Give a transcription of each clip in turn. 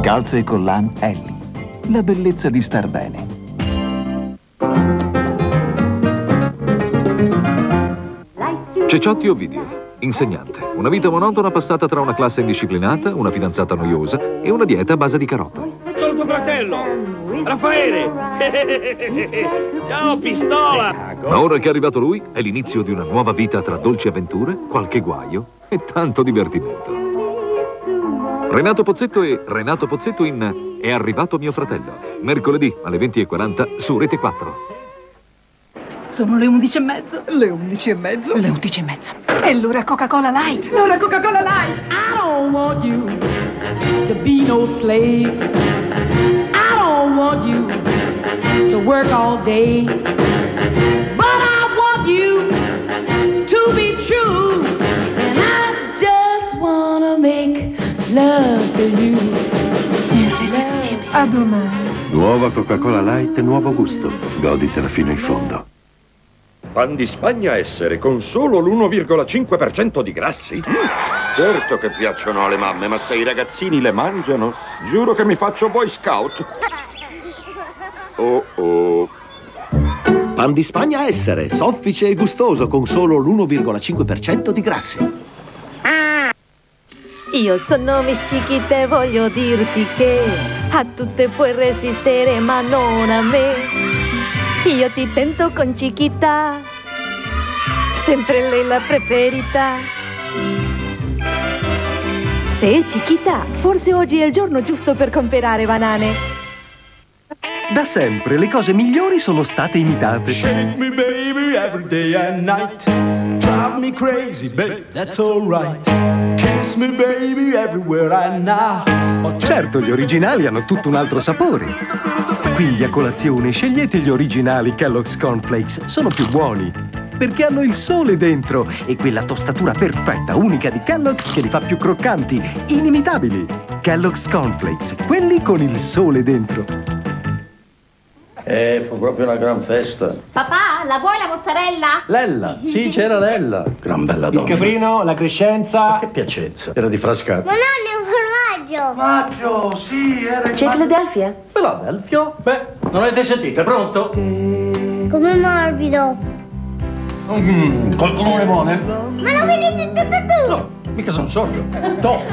Calze e collan Ellie. La bellezza di star bene. Ceciotti Ovidio, insegnante. Una vita monotona passata tra una classe indisciplinata, una fidanzata noiosa e una dieta a base di carote. Sono tuo fratello, Raffaele. Ciao, pistola. Ma ora che è arrivato lui, è l'inizio di una nuova vita tra dolci avventure, qualche guaio e tanto divertimento. Renato Pozzetto e Renato Pozzetto in È arrivato mio fratello. Mercoledì alle 20.40 su Rete 4. Sono le undici e mezzo. Le undici e mezzo? Le undici e mezzo. E l'ora Coca-Cola Light. L'ora Coca-Cola Light. I don't want you to be no slave. I don't want you to work all day. Love to you. Irresistibile. A domani. Nuova Coca-Cola Light, nuovo gusto. Goditela fino in fondo. Pan di Spagna essere con solo l'1,5% di grassi? Certo che piacciono alle mamme, ma se i ragazzini le mangiano, giuro che mi faccio boy scout. Oh oh. Pan di Spagna essere, soffice e gustoso con solo l'1,5% di grassi. Io sono Miss Chiquita e voglio dirti che a tutte puoi resistere ma non a me. Io ti tento con Chiquita, sempre lei la preferita. Sei Chiquita, forse oggi è il giorno giusto per comprare banane. Da sempre le cose migliori sono state imitate. Shake me baby every day and night. Drive me crazy, baby, that's alright. Kiss me baby everywhere and now. Certo, gli originali hanno tutto un altro sapore. Quindi a colazione scegliete gli originali Kellogg's Cornflakes, sono più buoni. Perché hanno il sole dentro e quella tostatura perfetta, unica di Kellogg's che li fa più croccanti, inimitabili. Kellogg's Cornflakes, quelli con il sole dentro. Eh, fu proprio una gran festa. Papà, la vuoi la mozzarella? Lella, sì, c'era Lella. Gran bella donna. Il caprino, la crescenza. Che piacenza. Era di Frascati. Ma nonno, è un formaggio. Maggio, sì, era C'è Philadelphia? Philadelphia? Beh, non avete sentito, è pronto? Come morbido. Mm, col colore buono? Ma lo vedi tutto tu? No, mica sono sordo. Tosto.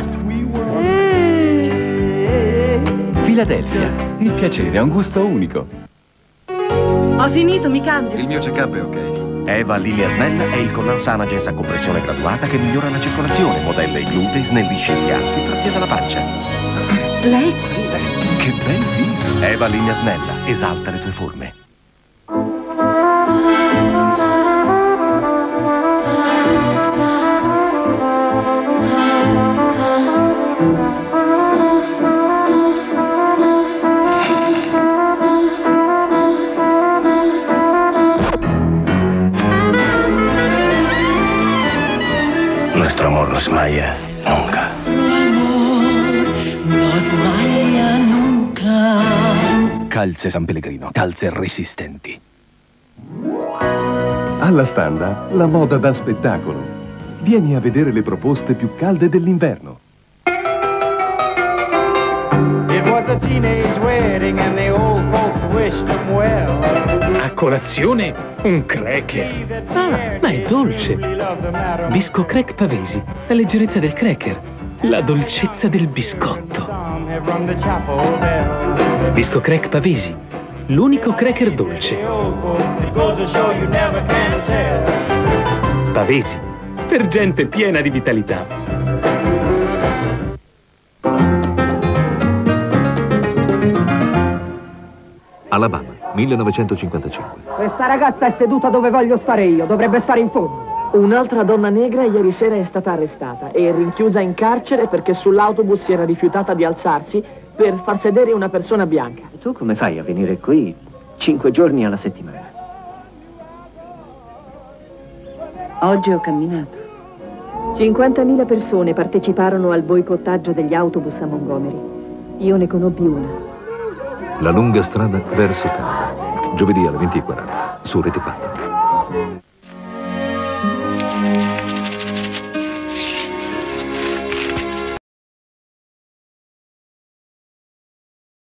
Philadelphia. Il piacere ha un gusto unico. Ho finito, mi cambio. Il mio check-up è ok. Eva Linea Snell è il Sanagens a compressione graduata che migliora la circolazione, modella i glutei, snellisce i piatti, trattiene la pancia. Lei. Che bel viso. Eva Linea Snella, esalta le tue forme. Nuestro amor no smaya nunca. No sbaglia nunca. Calze San Pellegrino, calze resistenti. Alla standa, la moda da spettacolo. Vieni a vedere le proposte più calde dell'inverno. It was a teenage wedding and the old folks wished them well. Colazione un cracker. Ah, ma è dolce. Bisco crack pavesi. La leggerezza del cracker. La dolcezza del biscotto. Bisco crack pavesi. L'unico cracker dolce. Pavesi. Per gente piena di vitalità. Alabama, 1955. Questa ragazza è seduta dove voglio stare io, dovrebbe stare in fondo. Un'altra donna negra ieri sera è stata arrestata e rinchiusa in carcere perché sull'autobus si era rifiutata di alzarsi per far sedere una persona bianca. Tu come fai a venire qui cinque giorni alla settimana? Oggi ho camminato. 50.000 persone parteciparono al boicottaggio degli autobus a Montgomery. Io ne conobbi una. La lunga strada verso casa. Giovedì alle 20.40 su Rete 4.